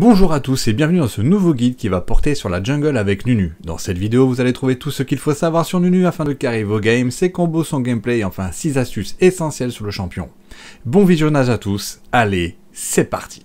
Bonjour à tous et bienvenue dans ce nouveau guide qui va porter sur la jungle avec Nunu. Dans cette vidéo, vous allez trouver tout ce qu'il faut savoir sur Nunu afin de carry vos games, ses combos, son gameplay et enfin 6 astuces essentielles sur le champion. Bon visionnage à tous, allez, c'est parti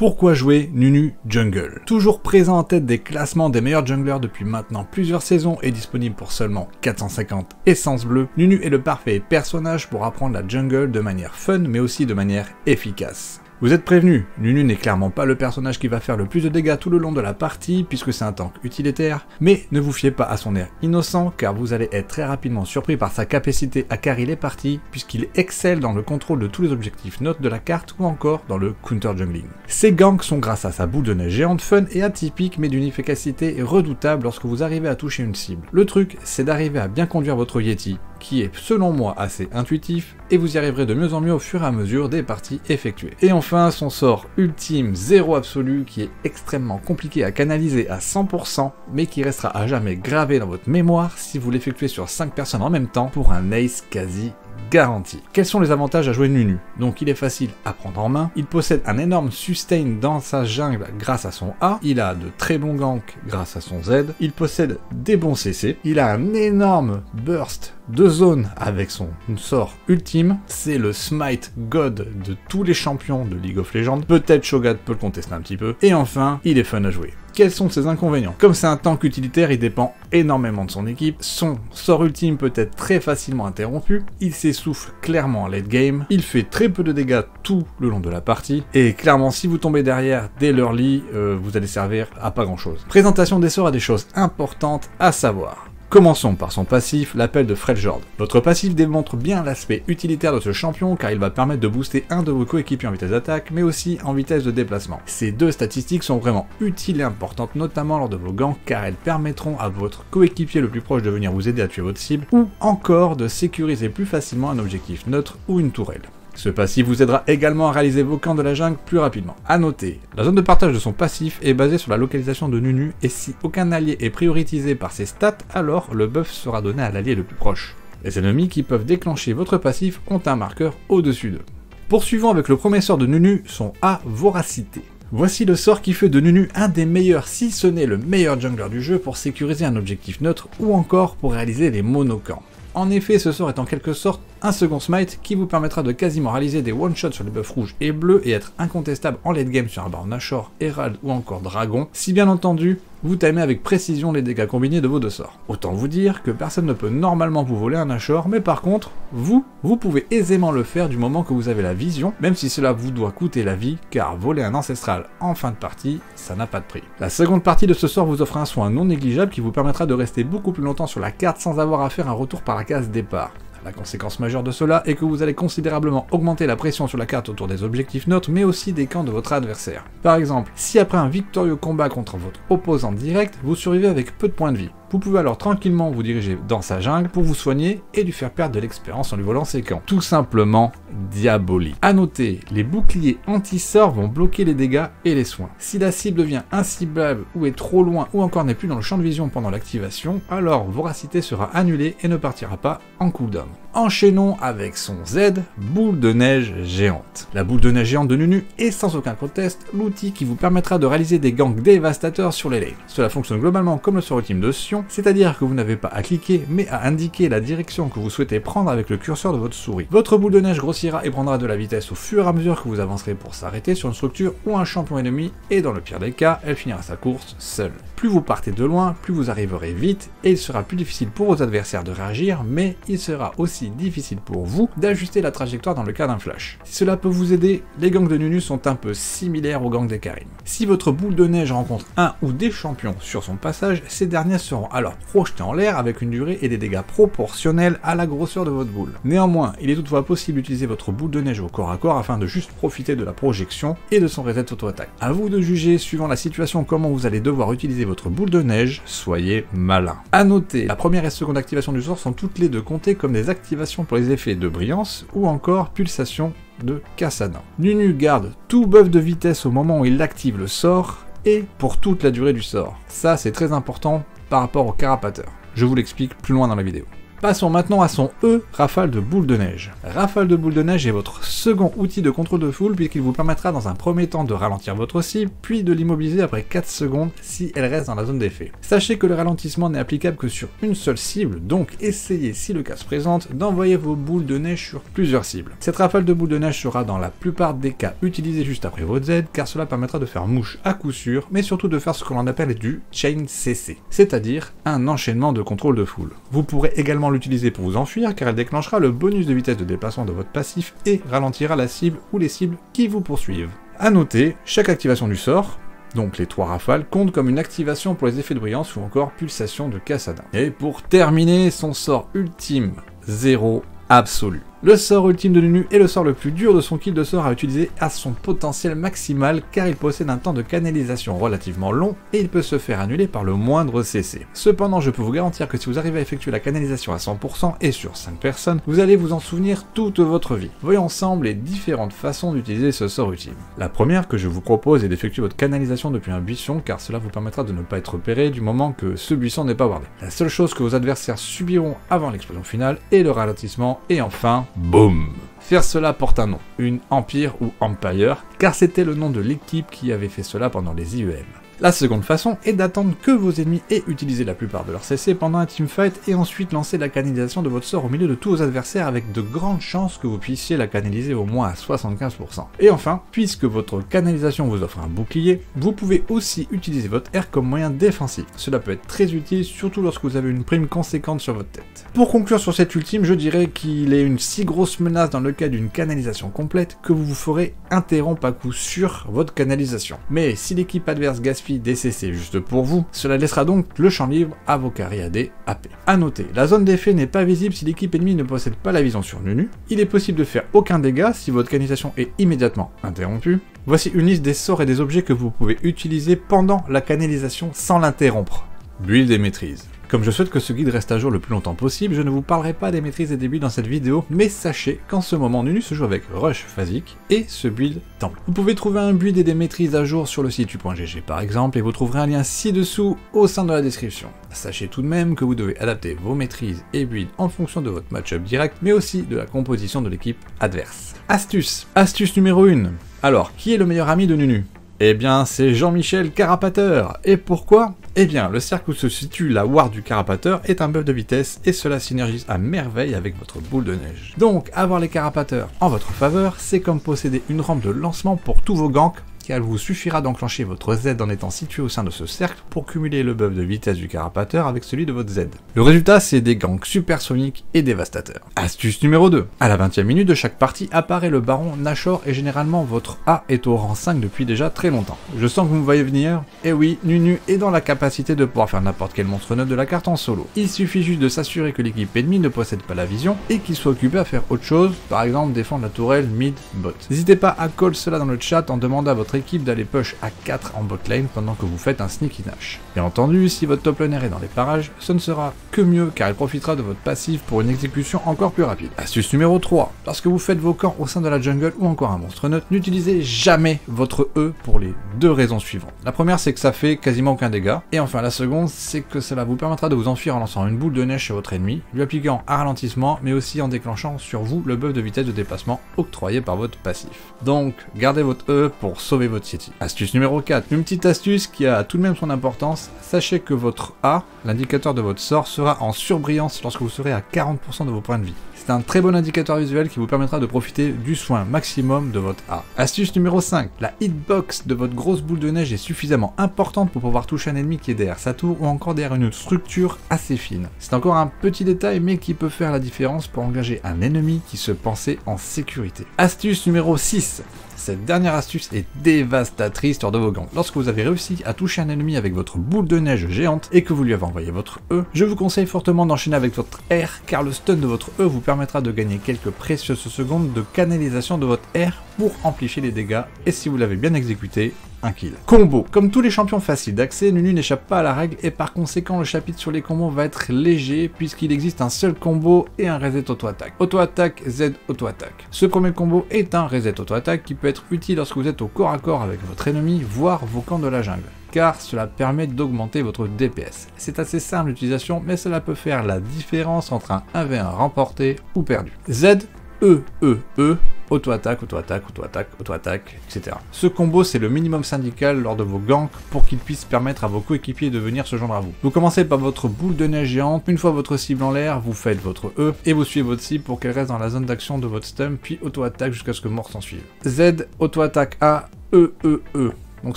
Pourquoi jouer Nunu Jungle? Toujours présent en tête des classements des meilleurs junglers depuis maintenant plusieurs saisons et disponible pour seulement 450 essences bleues, Nunu est le parfait personnage pour apprendre la jungle de manière fun mais aussi de manière efficace. Vous êtes prévenu, Nunu n'est clairement pas le personnage qui va faire le plus de dégâts tout le long de la partie puisque c'est un tank utilitaire, mais ne vous fiez pas à son air innocent car vous allez être très rapidement surpris par sa capacité à carry les parties puisqu'il excelle dans le contrôle de tous les objectifs notes de la carte ou encore dans le counter jungling. Ses ganks sont grâce à sa boule de neige géante fun et atypique mais d'une efficacité redoutable lorsque vous arrivez à toucher une cible. Le truc, c'est d'arriver à bien conduire votre Yeti, qui est selon moi assez intuitif, et vous y arriverez de mieux en mieux au fur et à mesure des parties effectuées. Et enfin, son sort ultime zéro absolu qui est extrêmement compliqué à canaliser à 100%, mais qui restera à jamais gravé dans votre mémoire si vous l'effectuez sur 5 personnes en même temps pour un ace quasi garanti. Quels sont les avantages à jouer Nunu Donc il est facile à prendre en main, il possède un énorme sustain dans sa jungle grâce à son A, il a de très bons ganks grâce à son Z, il possède des bons CC, il a un énorme burst de zone avec son sort ultime, c'est le Smite God de tous les champions de League of Legends, peut-être Shogat peut le contester un petit peu, et enfin, il est fun à jouer. Quels sont ses inconvénients. Comme c'est un tank utilitaire, il dépend énormément de son équipe, son sort ultime peut être très facilement interrompu, il s'essouffle clairement en late game, il fait très peu de dégâts tout le long de la partie, et clairement si vous tombez derrière dès l'early, euh, vous allez servir à pas grand chose. Présentation des sorts à des choses importantes à savoir. Commençons par son passif, l'appel de Freljord. Votre passif démontre bien l'aspect utilitaire de ce champion car il va permettre de booster un de vos coéquipiers en vitesse d'attaque mais aussi en vitesse de déplacement. Ces deux statistiques sont vraiment utiles et importantes notamment lors de vos gants car elles permettront à votre coéquipier le plus proche de venir vous aider à tuer votre cible ou encore de sécuriser plus facilement un objectif neutre ou une tourelle. Ce passif vous aidera également à réaliser vos camps de la jungle plus rapidement. A noter, la zone de partage de son passif est basée sur la localisation de Nunu et si aucun allié est prioritisé par ses stats, alors le buff sera donné à l'allié le plus proche. Les ennemis qui peuvent déclencher votre passif ont un marqueur au-dessus d'eux. Poursuivons avec le premier sort de Nunu, son A Voracité. Voici le sort qui fait de Nunu un des meilleurs, si ce n'est le meilleur jungler du jeu pour sécuriser un objectif neutre ou encore pour réaliser les monocamps. En effet, ce sort est en quelque sorte un second smite qui vous permettra de quasiment réaliser des one-shots sur les buffs rouges et bleus et être incontestable en late game sur un baron Nashor, Herald ou encore Dragon, si bien entendu vous timez avec précision les dégâts combinés de vos deux sorts. Autant vous dire que personne ne peut normalement vous voler un Nashor, mais par contre, vous, vous pouvez aisément le faire du moment que vous avez la vision, même si cela vous doit coûter la vie, car voler un ancestral en fin de partie, ça n'a pas de prix. La seconde partie de ce sort vous offre un soin non négligeable qui vous permettra de rester beaucoup plus longtemps sur la carte sans avoir à faire un retour par la case départ. La conséquence majeure de cela est que vous allez considérablement augmenter la pression sur la carte autour des objectifs neutres, mais aussi des camps de votre adversaire. Par exemple, si après un victorieux combat contre votre opposant direct, vous survivez avec peu de points de vie, vous pouvez alors tranquillement vous diriger dans sa jungle pour vous soigner et lui faire perdre de l'expérience en lui volant ses camps. Tout simplement diabolique. A noter, les boucliers anti-sort vont bloquer les dégâts et les soins. Si la cible devient inciblable ou est trop loin ou encore n'est plus dans le champ de vision pendant l'activation, alors Voracité sera annulée et ne partira pas en cooldown. Enchaînons avec son Z, boule de neige géante. La boule de neige géante de Nunu est sans aucun conteste l'outil qui vous permettra de réaliser des gangs dévastateurs sur les lanes. Cela fonctionne globalement comme le sort de Sion, c'est-à-dire que vous n'avez pas à cliquer, mais à indiquer la direction que vous souhaitez prendre avec le curseur de votre souris. Votre boule de neige grossira et prendra de la vitesse au fur et à mesure que vous avancerez pour s'arrêter sur une structure ou un champion ennemi, et dans le pire des cas, elle finira sa course seule. Plus vous partez de loin, plus vous arriverez vite, et il sera plus difficile pour vos adversaires de réagir, mais il sera aussi difficile pour vous d'ajuster la trajectoire dans le cas d'un flash. Si cela peut vous aider, les gangs de Nunu sont un peu similaires aux gangs des Karim. Si votre boule de neige rencontre un ou des champions sur son passage, ces derniers seront alors projetés en l'air avec une durée et des dégâts proportionnels à la grosseur de votre boule. Néanmoins, il est toutefois possible d'utiliser votre boule de neige au corps à corps afin de juste profiter de la projection et de son reset auto-attaque. A vous de juger, suivant la situation, comment vous allez devoir utiliser votre boule de neige, soyez malin. A noter, la première et seconde activation du sort sont toutes les deux comptées comme des activations pour les effets de brillance ou encore pulsation de Kassadin. Nunu garde tout buff de vitesse au moment où il active le sort et pour toute la durée du sort. Ça c'est très important par rapport au carapateur. Je vous l'explique plus loin dans la vidéo. Passons maintenant à son E, rafale de boule de neige. Rafale de boule de neige est votre second outil de contrôle de foule puisqu'il vous permettra dans un premier temps de ralentir votre cible, puis de l'immobiliser après 4 secondes si elle reste dans la zone d'effet. Sachez que le ralentissement n'est applicable que sur une seule cible, donc essayez, si le cas se présente, d'envoyer vos boules de neige sur plusieurs cibles. Cette rafale de boule de neige sera dans la plupart des cas utilisée juste après votre Z, car cela permettra de faire mouche à coup sûr, mais surtout de faire ce que l'on appelle du chain CC, c'est-à-dire un enchaînement de contrôle de foule. Vous pourrez également l'utiliser pour vous enfuir car elle déclenchera le bonus de vitesse de déplacement de votre passif et ralentira la cible ou les cibles qui vous poursuivent. A noter, chaque activation du sort, donc les trois rafales, compte comme une activation pour les effets de brillance ou encore pulsation de Cassadin. Et pour terminer, son sort ultime, 0 absolu. Le sort ultime de Nunu est le sort le plus dur de son kit de sort à utiliser à son potentiel maximal car il possède un temps de canalisation relativement long et il peut se faire annuler par le moindre CC. Cependant, je peux vous garantir que si vous arrivez à effectuer la canalisation à 100% et sur 5 personnes, vous allez vous en souvenir toute votre vie. Voyons ensemble les différentes façons d'utiliser ce sort ultime. La première que je vous propose est d'effectuer votre canalisation depuis un buisson car cela vous permettra de ne pas être repéré du moment que ce buisson n'est pas wardé. La seule chose que vos adversaires subiront avant l'explosion finale est le ralentissement et enfin Boom. Faire cela porte un nom, une Empire ou Empire, car c'était le nom de l'équipe qui avait fait cela pendant les IEM. La seconde façon est d'attendre que vos ennemis aient utilisé la plupart de leur CC pendant un teamfight et ensuite lancer la canalisation de votre sort au milieu de tous vos adversaires avec de grandes chances que vous puissiez la canaliser au moins à 75%. Et enfin, puisque votre canalisation vous offre un bouclier, vous pouvez aussi utiliser votre R comme moyen défensif. Cela peut être très utile, surtout lorsque vous avez une prime conséquente sur votre tête. Pour conclure sur cette ultime, je dirais qu'il est une si grosse menace dans le cas d'une canalisation complète que vous vous ferez interrompre à coup sûr votre canalisation. Mais si l'équipe adverse gaspille DCC juste pour vous, cela laissera donc le champ libre à vos carrés AD AP. A noter, la zone d'effet n'est pas visible si l'équipe ennemie ne possède pas la vision sur Nunu, il est possible de faire aucun dégât si votre canalisation est immédiatement interrompue, voici une liste des sorts et des objets que vous pouvez utiliser pendant la canalisation sans l'interrompre. Build et maîtrise. Comme je souhaite que ce guide reste à jour le plus longtemps possible, je ne vous parlerai pas des maîtrises et des builds dans cette vidéo, mais sachez qu'en ce moment Nunu se joue avec Rush Phasic et ce build Temple. Vous pouvez trouver un build et des maîtrises à jour sur le site u.gg par exemple, et vous trouverez un lien ci-dessous au sein de la description. Sachez tout de même que vous devez adapter vos maîtrises et builds en fonction de votre match-up direct, mais aussi de la composition de l'équipe adverse. Astuce Astuce numéro 1 Alors, qui est le meilleur ami de Nunu? Eh bien, c'est Jean-Michel Carapateur. Et pourquoi? Eh bien, le cercle où se situe la ward du Carapateur est un buff de vitesse et cela synergise à merveille avec votre boule de neige. Donc, avoir les Carapateurs en votre faveur, c'est comme posséder une rampe de lancement pour tous vos ganks vous suffira d'enclencher votre Z en étant situé au sein de ce cercle pour cumuler le buff de vitesse du carapateur avec celui de votre Z. Le résultat, c'est des gangs supersoniques et dévastateurs. Astuce numéro 2. À la 20e minute de chaque partie apparaît le baron Nashor et généralement votre A est au rang 5 depuis déjà très longtemps. Je sens que vous me voyez venir. Eh oui, Nunu est dans la capacité de pouvoir faire n'importe quel monstre neuf de la carte en solo. Il suffit juste de s'assurer que l'équipe ennemie ne possède pas la vision et qu'il soit occupé à faire autre chose, par exemple défendre la tourelle mid-bot. N'hésitez pas à call cela dans le chat en demandant à votre équipe d'aller push à 4 en bot lane pendant que vous faites un sneaky nash. Bien entendu, si votre top laner est dans les parages, ce ne sera que mieux car il profitera de votre passif pour une exécution encore plus rapide. Astuce numéro 3. Lorsque vous faites vos camps au sein de la jungle ou encore un monstre neutre, n'utilisez jamais votre E pour les deux raisons suivantes. La première, c'est que ça fait quasiment aucun dégât. Et enfin, la seconde, c'est que cela vous permettra de vous enfuir en lançant une boule de neige chez votre ennemi, lui appliquant un ralentissement, mais aussi en déclenchant sur vous le buff de vitesse de déplacement octroyé par votre passif. Donc, gardez votre E pour sauver votre city. Astuce numéro 4. Une petite astuce qui a tout de même son importance. Sachez que votre A, l'indicateur de votre sort, sera en surbrillance lorsque vous serez à 40% de vos points de vie. C'est un très bon indicateur visuel qui vous permettra de profiter du soin maximum de votre A. Astuce numéro 5. La hitbox de votre grosse boule de neige est suffisamment importante pour pouvoir toucher un ennemi qui est derrière sa tour ou encore derrière une structure assez fine. C'est encore un petit détail mais qui peut faire la différence pour engager un ennemi qui se pensait en sécurité. Astuce numéro 6. Cette dernière astuce est dévastatrice lors de vos gangs. Lorsque vous avez réussi à toucher un ennemi avec votre boule de neige géante et que vous lui avez envoyé votre E, je vous conseille fortement d'enchaîner avec votre R car le stun de votre E vous permettra de gagner quelques précieuses secondes de canalisation de votre R pour amplifier les dégâts et si vous l'avez bien exécuté, un kill. Combo. Comme tous les champions faciles d'accès, Nunu n'échappe pas à la règle et par conséquent le chapitre sur les combos va être léger puisqu'il existe un seul combo et un reset auto-attaque. Auto-attaque, Z auto-attaque. Ce premier combo est un reset auto-attaque qui peut être utile lorsque vous êtes au corps à corps avec votre ennemi, voire vos camps de la jungle car cela permet d'augmenter votre DPS. C'est assez simple d'utilisation, mais cela peut faire la différence entre un 1v1 remporté ou perdu. Z, E, E, E, auto-attaque, auto-attaque, auto-attaque, auto-attaque, etc. Ce combo, c'est le minimum syndical lors de vos ganks pour qu'il puisse permettre à vos coéquipiers de venir se joindre à vous. Vous commencez par votre boule de neige géante, une fois votre cible en l'air, vous faites votre E et vous suivez votre cible pour qu'elle reste dans la zone d'action de votre stun, puis auto-attaque jusqu'à ce que mort s'en suive. Z, auto-attaque A, E, E, E. Donc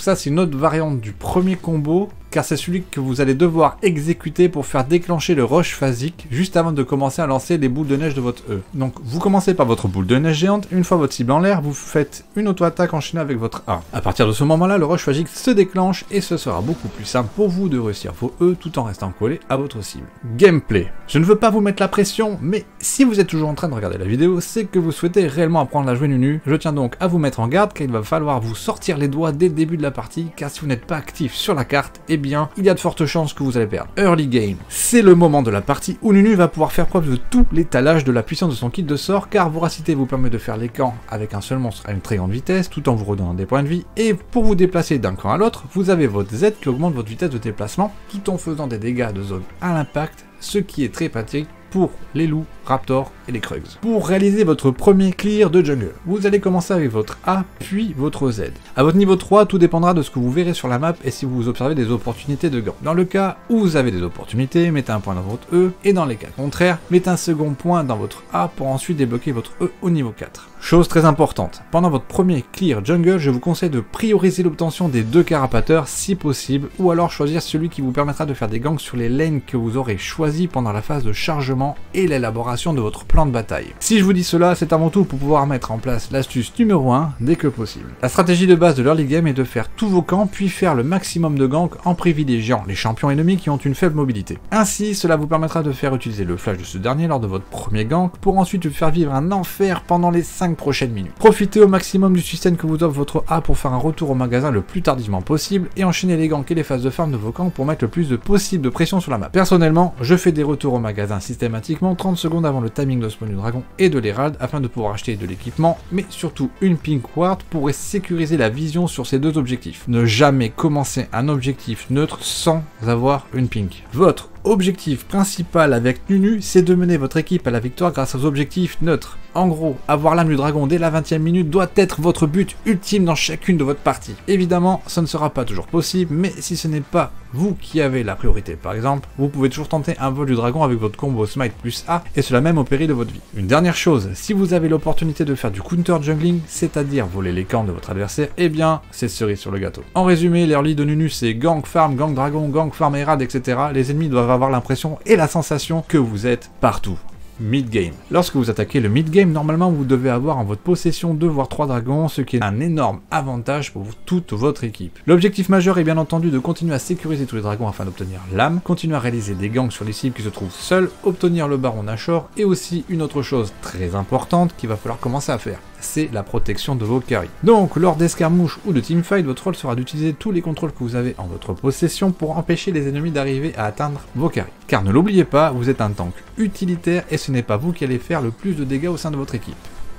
ça, c'est une autre variante du premier combo car c'est celui que vous allez devoir exécuter pour faire déclencher le rush phasique juste avant de commencer à lancer les boules de neige de votre E. Donc vous commencez par votre boule de neige géante, une fois votre cible en l'air, vous faites une auto-attaque enchaînée avec votre A. A partir de ce moment-là, le rush phasique se déclenche et ce sera beaucoup plus simple pour vous de réussir vos E tout en restant collé à votre cible. Gameplay. Je ne veux pas vous mettre la pression, mais si vous êtes toujours en train de regarder la vidéo, c'est que vous souhaitez réellement apprendre à jouer Nunu. Je tiens donc à vous mettre en garde car il va falloir vous sortir les doigts dès le début de la partie car si vous n'êtes pas actif sur la carte, eh il y a de fortes chances que vous allez perdre. Early game, c'est le moment de la partie où Nunu va pouvoir faire preuve de tout l'étalage de la puissance de son kit de sort, car Voracité vous permet de faire les camps avec un seul monstre à une très grande vitesse, tout en vous redonnant des points de vie, et pour vous déplacer d'un camp à l'autre, vous avez votre Z qui augmente votre vitesse de déplacement, tout en faisant des dégâts de zone à l'impact, ce qui est très pratique pour les loups, raptors et les krugs. Pour réaliser votre premier clear de jungle, vous allez commencer avec votre A puis votre Z. À votre niveau 3, tout dépendra de ce que vous verrez sur la map et si vous observez des opportunités de gants. Dans le cas où vous avez des opportunités, mettez un point dans votre E et dans les cas contraires, mettez un second point dans votre A pour ensuite débloquer votre E au niveau 4. Chose très importante, pendant votre premier clear jungle, je vous conseille de prioriser l'obtention des deux carapateurs si possible, ou alors choisir celui qui vous permettra de faire des gangs sur les lanes que vous aurez choisi pendant la phase de chargement et l'élaboration de votre plan de bataille. Si je vous dis cela, c'est avant tout pour pouvoir mettre en place l'astuce numéro 1 dès que possible. La stratégie de base de l'early game est de faire tous vos camps puis faire le maximum de ganks en privilégiant les champions ennemis qui ont une faible mobilité. Ainsi, cela vous permettra de faire utiliser le flash de ce dernier lors de votre premier gank pour ensuite faire vivre un enfer pendant les 5 prochaines minutes. Profitez au maximum du système que vous offre votre A pour faire un retour au magasin le plus tardivement possible et enchaîner les ganks et les phases de farm de vos camps pour mettre le plus de possible de pression sur la map. Personnellement, je fais des retours au magasin systématiquement 30 secondes avant le timing de spawn du dragon et de l'Herald afin de pouvoir acheter de l'équipement, mais surtout une pink ward pour sécuriser la vision sur ces deux objectifs. Ne jamais commencer un objectif neutre sans avoir une pink. Votre objectif principal avec Nunu, c'est de mener votre équipe à la victoire grâce aux objectifs neutres. En gros, avoir l'âme du dragon dès la 20 e minute doit être votre but ultime dans chacune de votre partie. Évidemment, ça ne sera pas toujours possible, mais si ce n'est pas vous qui avez la priorité par exemple, vous pouvez toujours tenter un vol du dragon avec votre combo Smite plus A, et cela même au péril de votre vie. Une dernière chose, si vous avez l'opportunité de faire du counter jungling, c'est-à-dire voler les camps de votre adversaire, eh bien, c'est cerise sur le gâteau. En résumé, l'early de Nunu c'est gang farm, gang dragon, gang farm erad, etc. Les ennemis doivent avoir l'impression et la sensation que vous êtes partout mid-game. Lorsque vous attaquez le mid-game, normalement vous devez avoir en votre possession 2 voire 3 dragons, ce qui est un énorme avantage pour toute votre équipe. L'objectif majeur est bien entendu de continuer à sécuriser tous les dragons afin d'obtenir l'âme, continuer à réaliser des gangs sur les cibles qui se trouvent seuls, obtenir le baron Nashor, et aussi une autre chose très importante qu'il va falloir commencer à faire c'est la protection de vos carries. Donc, lors d'escarmouches ou de teamfight, votre rôle sera d'utiliser tous les contrôles que vous avez en votre possession pour empêcher les ennemis d'arriver à atteindre vos carries. Car ne l'oubliez pas, vous êtes un tank utilitaire et ce n'est pas vous qui allez faire le plus de dégâts au sein de votre équipe.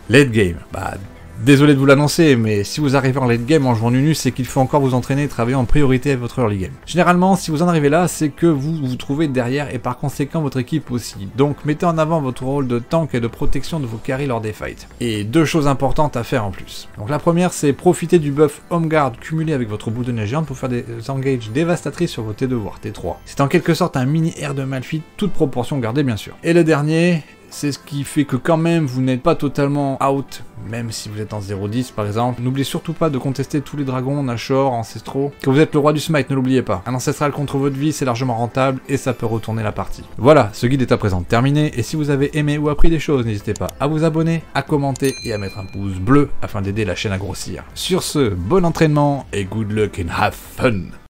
Late game, bah Désolé de vous l'annoncer, mais si vous arrivez en late game en jouant Nunu, c'est qu'il faut encore vous entraîner et travailler en priorité avec votre early game. Généralement, si vous en arrivez là, c'est que vous vous trouvez derrière et par conséquent votre équipe aussi. Donc mettez en avant votre rôle de tank et de protection de vos carries lors des fights. Et deux choses importantes à faire en plus. Donc la première, c'est profiter du buff Home Guard cumulé avec votre boule de neige géante pour faire des engages dévastatrices sur vos T2 voire T3. C'est en quelque sorte un mini air de Malfit, toute proportion gardée bien sûr. Et le dernier, c'est ce qui fait que quand même vous n'êtes pas totalement out, même si vous êtes en 0-10 par exemple. N'oubliez surtout pas de contester tous les dragons, Nashor, ancestraux. Que vous êtes le roi du smite, ne l'oubliez pas. Un ancestral contre votre vie, c'est largement rentable et ça peut retourner la partie. Voilà, ce guide est à présent terminé et si vous avez aimé ou appris des choses, n'hésitez pas à vous abonner, à commenter et à mettre un pouce bleu afin d'aider la chaîne à grossir. Sur ce, bon entraînement et good luck and have fun